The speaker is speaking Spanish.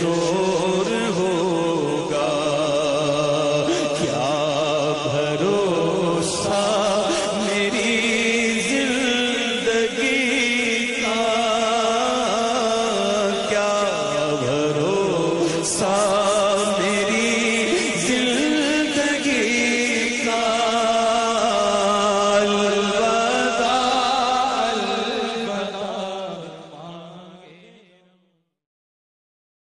Jesús.